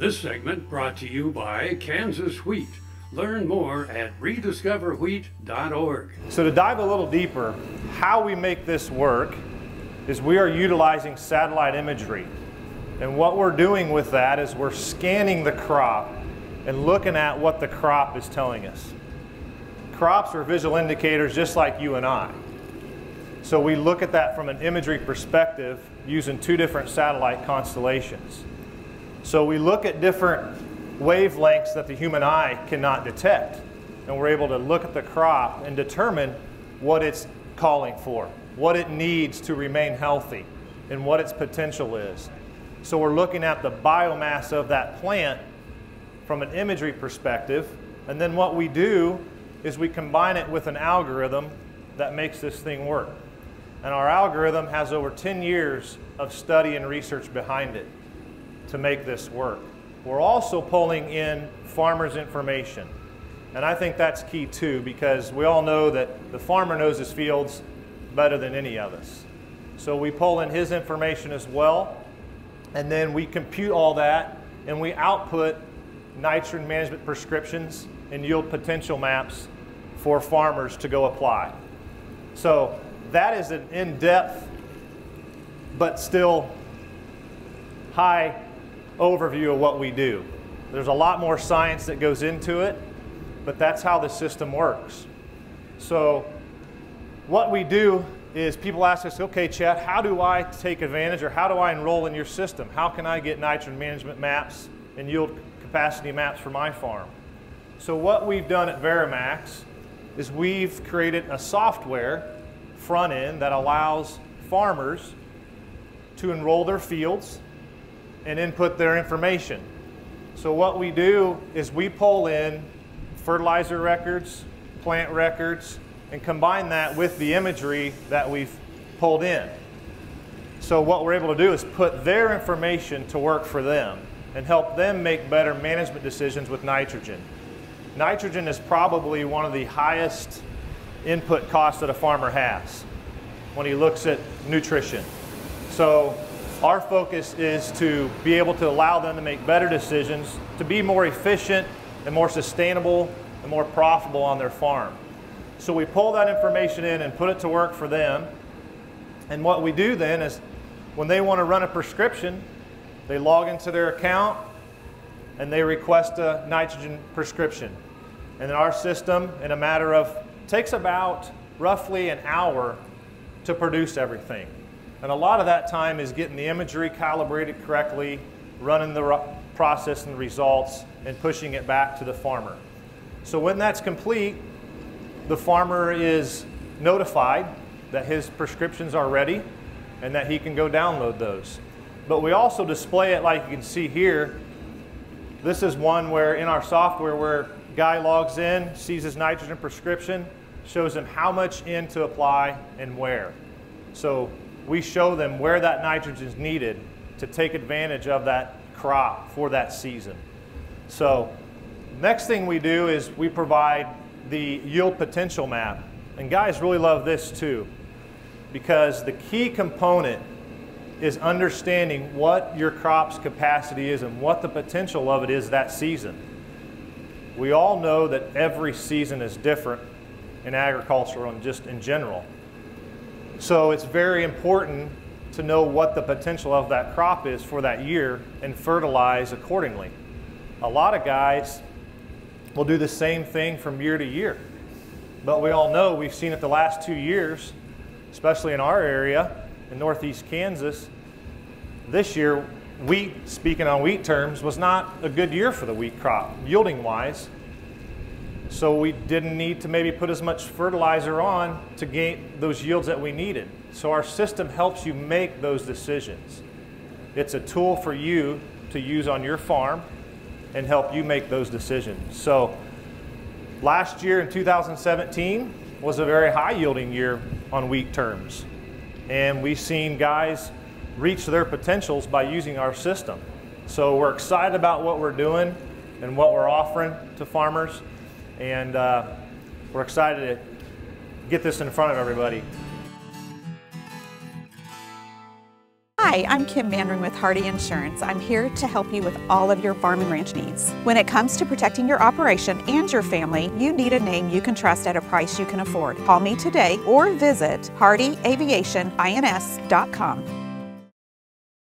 This segment brought to you by Kansas Wheat. Learn more at rediscoverwheat.org. So to dive a little deeper, how we make this work is we are utilizing satellite imagery. And what we're doing with that is we're scanning the crop and looking at what the crop is telling us. Crops are visual indicators just like you and I. So we look at that from an imagery perspective using two different satellite constellations. So we look at different wavelengths that the human eye cannot detect. And we're able to look at the crop and determine what it's calling for, what it needs to remain healthy, and what its potential is. So we're looking at the biomass of that plant from an imagery perspective. And then what we do is we combine it with an algorithm that makes this thing work. And our algorithm has over 10 years of study and research behind it to make this work. We're also pulling in farmers' information. And I think that's key too because we all know that the farmer knows his fields better than any of us. So we pull in his information as well, and then we compute all that and we output nitrogen management prescriptions and yield potential maps for farmers to go apply. So that is an in-depth but still high overview of what we do. There's a lot more science that goes into it, but that's how the system works. So what we do is people ask us, okay, Chad, how do I take advantage or how do I enroll in your system? How can I get nitrogen management maps and yield capacity maps for my farm? So what we've done at VariMax is we've created a software front end that allows farmers to enroll their fields and input their information. So what we do is we pull in fertilizer records, plant records, and combine that with the imagery that we've pulled in. So what we're able to do is put their information to work for them and help them make better management decisions with nitrogen. Nitrogen is probably one of the highest input costs that a farmer has when he looks at nutrition. So our focus is to be able to allow them to make better decisions, to be more efficient and more sustainable and more profitable on their farm. So we pull that information in and put it to work for them. And what we do then is when they want to run a prescription, they log into their account and they request a nitrogen prescription. And in our system, in a matter of, takes about roughly an hour to produce everything. And a lot of that time is getting the imagery calibrated correctly, running the process and results, and pushing it back to the farmer. So when that's complete, the farmer is notified that his prescriptions are ready and that he can go download those. But we also display it like you can see here. This is one where in our software where guy logs in, sees his nitrogen prescription, shows him how much in to apply and where. So we show them where that nitrogen is needed to take advantage of that crop for that season. So next thing we do is we provide the yield potential map. And guys really love this too because the key component is understanding what your crop's capacity is and what the potential of it is that season. We all know that every season is different in agriculture and just in general. So it's very important to know what the potential of that crop is for that year and fertilize accordingly. A lot of guys will do the same thing from year to year. But we all know, we've seen it the last two years, especially in our area in northeast Kansas, this year, wheat, speaking on wheat terms, was not a good year for the wheat crop, yielding wise. So we didn't need to maybe put as much fertilizer on to gain those yields that we needed. So our system helps you make those decisions. It's a tool for you to use on your farm and help you make those decisions. So last year in 2017 was a very high yielding year on wheat terms. And we've seen guys reach their potentials by using our system. So we're excited about what we're doing and what we're offering to farmers and uh, we're excited to get this in front of everybody. Hi, I'm Kim Mandring with Hardy Insurance. I'm here to help you with all of your farm and ranch needs. When it comes to protecting your operation and your family, you need a name you can trust at a price you can afford. Call me today or visit hardyaviationins.com.